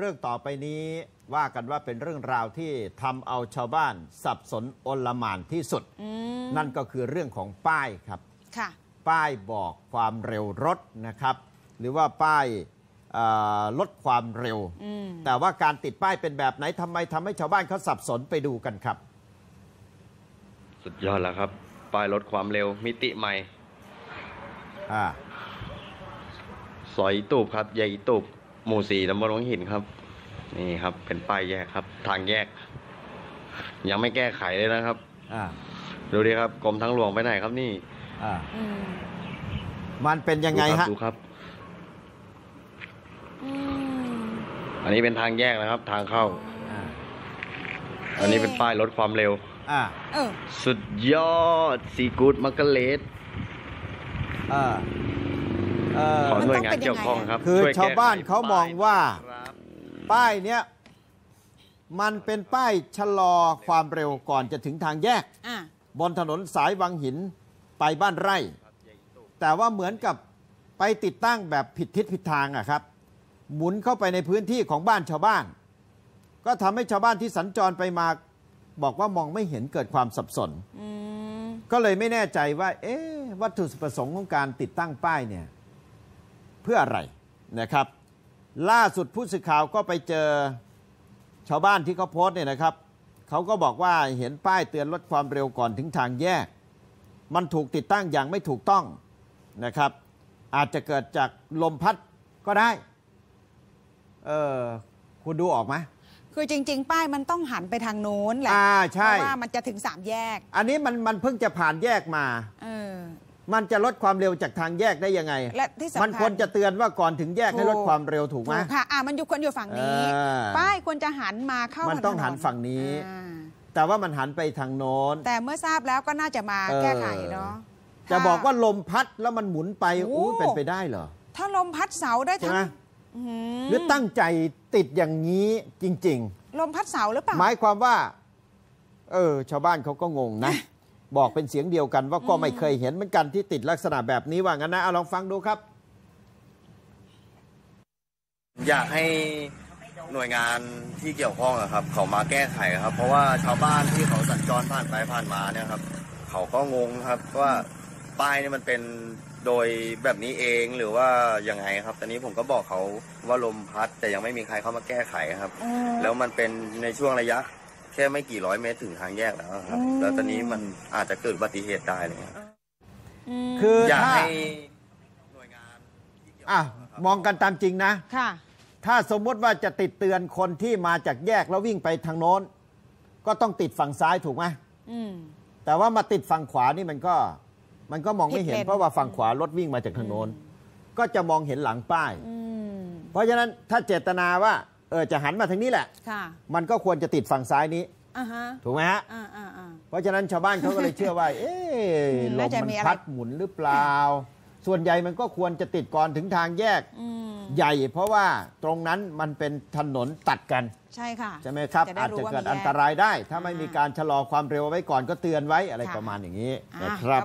เรื่องต่อไปนี้ว่ากันว่าเป็นเรื่องราวที่ทำเอาชาวบ้านสับสนโอลหมานที่สุดอืมนั่นก็คือเรื่องของป้ายครับค่ะป้ายบอกความเร็วรถนะครับ หรือว่าป้ายเอ่อลดความเร็วอืมแต่ว่าการติดป้ายเป็นแบบไหนทำไมทำให้ชาวบ้านเขาสับสนไปดูกันครับ สุดยอดแล้วครับ ป้ายลดความเร็วมิติใหม่อ่าซอยตูบครับใหญ่ตูบ หมู่สี่ตำบลวังหินครับ นี่ครับ เป็นป้ายแยกครับ ทางแยก ยังไม่แก้ไขเลยนะครับ อ่า ดูดิครับกรมทางหลวงไปไหนครับนี่อ่า อืมมันเป็นยังไงดูครัฮะดูครับ อืมอันนี้เป็นทางแยกนะครับ ทางเข้า อ่า อันนี้เป็นป้ายลดความเร็วเอ่าออ สุดยอดซีกูดมักกะเลส อ่า เอ่อขอหน่วยงานเกี่ยวข้องครับคือช่วยแก้ไขชาวบ้านเขามองว่าครับป้ายเนี้ยมันเป็นป้ายชะลอความเร็วก่อนจะถึงทางแยก อะบนถนนสายวังหินไปบ้านไร่ แต่ว่าเหมือนกับไปติดตั้งแบบผิดทิศผิดทางอะครับ หมุนเข้าไปในพื้นที่ของบ้านชาวบ้าน ก็ทำให้ชาวบ้านที่สัญจรไปมาบอกว่ามองไม่เห็นเกิดความสับสน อืม ก็เลยไม่แน่ใจว่า เอ๊ะวัตถุประสงค์ของการติดตั้งป้ายเนี่ย เพื่ออะไรนะครับ ล่าสุดผู้สื่อข่าวก็ไปเจอชาวบ้านที่เขาโพสต์เนี่ยนะครับเขาก็บอกว่าเห็นป้ายเตือนลดความเร็วก่อนถึงทางแยก มันถูกติดตั้งอย่างไม่ถูกต้องนะครับ อาจจะเกิดจากลมพัดก็ได้ เออคุณดูออกไหมคือจริง ๆ ป้ายมันต้องหันไปทางโน้นแหละอ่าเพใช่ราะว่ามันจะถึงสามแยก อันนี้มันมันเพิ่งจะผ่านแยกมา เออ มันจะลดความเร็วจากทางแยกได้ยังไง และที่สำคัญมันควรจะเตือนว่าก่อนถึงแยกให้ลดความเร็วถูกไหมถูกค่ะอ่ามันอยู่ควรอยู่ฝั่งนี้เออป้ายควรจะหันมาเข้ามันต้องถหันฝั่งนี้ อ่าแต่ว่ามันหันไปทางโน้น แต่เมื่อทราบแล้วก็น่าจะมาเออ แก้ไขเนาะจะบอกว่าลมพัดแล้วมันหมุนไปโอ้อู้เป็นไปได้เหรอถ้าลมพัดเสาได้ใช่ทั้งไหมอื้อหือหรือตั้งใจติดอย่างนี้จริง ลมพัดเสาหรือเปล่าๆหมายความว่า เออ ชาวบ้านเขาก็งงนะ บอกเป็นเสียงเดียวกัน ว่าก็ไม่เคยเห็นเหมือนกันที่ติดลักษณะแบบนี้ว่างั้นนะเอาลองฟังดูครับ อยากให้หน่วยงานที่เกี่ยวข้องอะครับ เขามาแก้ไขครับ เพราะว่าชาวบ้านที่เขาสัญจรผ่านไปผ่านมาเนี่ยครับ เขาก็งงครับว่าป้ายเนี่ยมันเป็นโดยแบบนี้เองหรือว่ายังไงครับ ตอนนี้ผมก็บอกเขาว่าลมพัดแต่ยังไม่มีใครเข้ามาแก้ไขครับอืมแล้วมันเป็นในช่วงระยะ แค่ไม่กี่ร้อยเมตรถึงทางแยกแล้วครับอืมแล้วตอนนี้มันอาจจะเกิดอุบัติเหตุได้เลยครับมคืออยากถ้าให้หน่วยงานที่เกี่ยวข้อะองอะครับมองกันตามจริงนะ ค่ะ ถ้าสมมติว่าจะติดเตือนคนที่มาจากแยกแล้ววิ่งไปทางโน้น ก็ต้องติดฝั่งซ้ายถูกไหมอืม แต่ว่ามาติดฝั่งขวานี่มันก็ มันก็มองไม่เห็น ผิดเลน เพราะว่าฝั่งขวารถวิ่งมาจากทางโน้น ก็จะมองเห็นหลังป้าย อืม เพราะฉะนั้นถ้าเจตนาว่า เออจะหันมาทางนี้แหละค่ะมันก็ควรจะติดฝั่งซ้ายนี้อ่าฮะถูกไหมฮะอ่าอ่าอ่าเพราะฉะนั้นชาวบ้านเขาก็เลยเชื่อว่า เอ๊ะลน่ามจะมันมีอะไรพัดหมุนหรือเปล่า ส่วนใหญ่มันก็ควรจะติดก่อนถึงทางแยกอืมใหญ่ เพราะว่าตรงนั้นมันเป็นถนนตัดกัน ใช่ค่ะใช่ไหมครับจะได้อาจรู้จะว่าเกิดมีแยกอันตรายได้ ถ้าไม่อ่ามีมีการชะลอความเร็วไว้ก่อนก็เตือนไว้อะไรค่ะประมาณอย่างนี้อะนะครับ